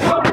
Come on.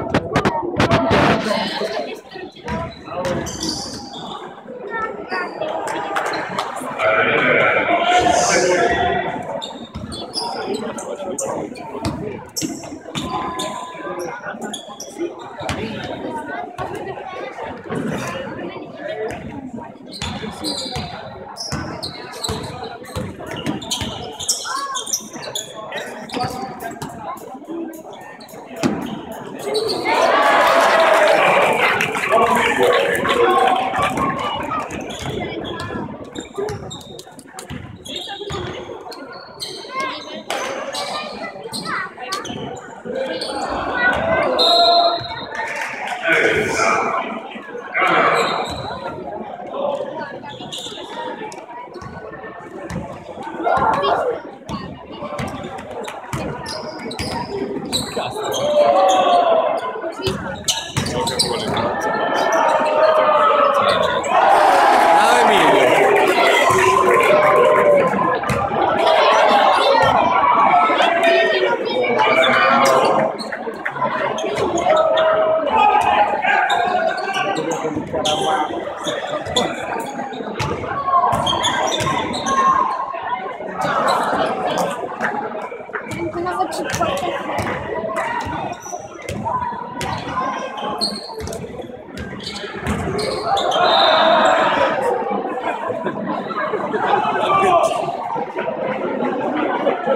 Oh,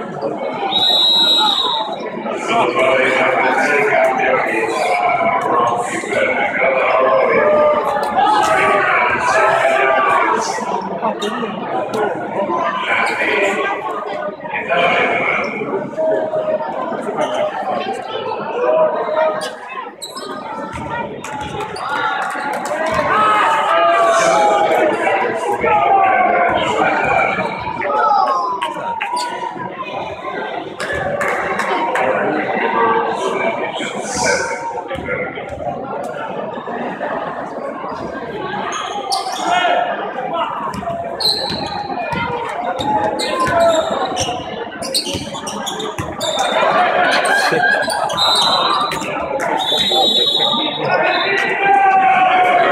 yeah, I'm gonna take out your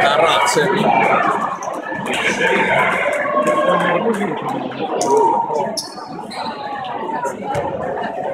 Carrazze. Thank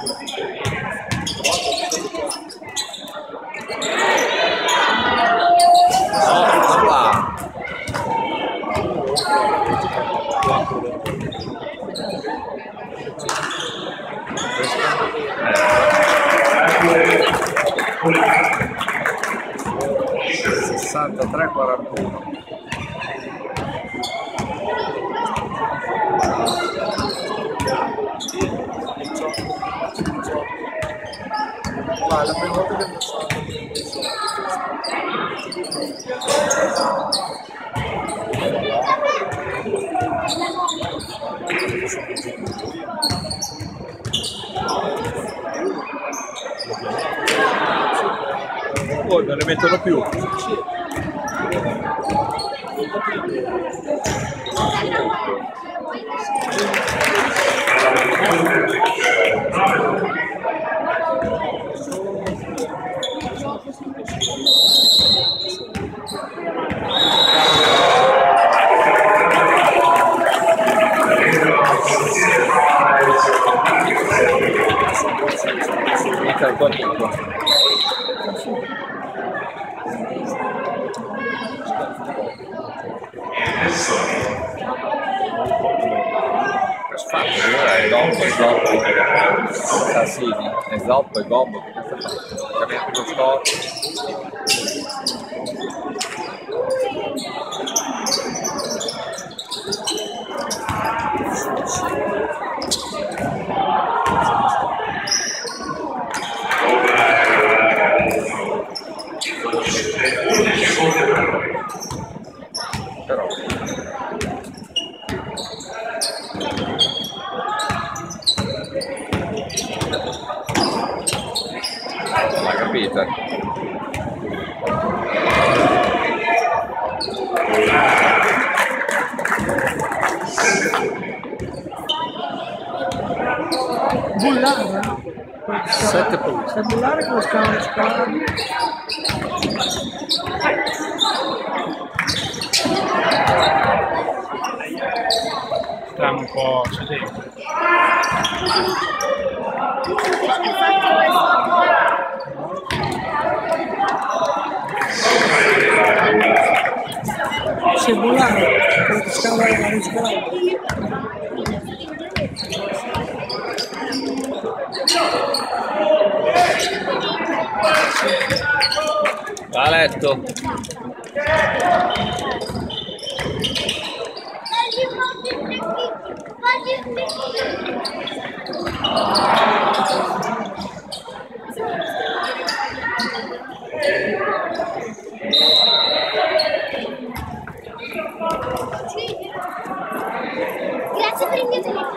63 41 Ma la prima volta che ho fatto poi non ne mettono più. Thank you. factura, gobba, gobba, sassini, e zoppa, gobba, perché sta facendo, capito, sto बुल्ला सत्यपुर सतबुल्ला को उसका उसका Tam. Va letto. Grazie per il mio telefono.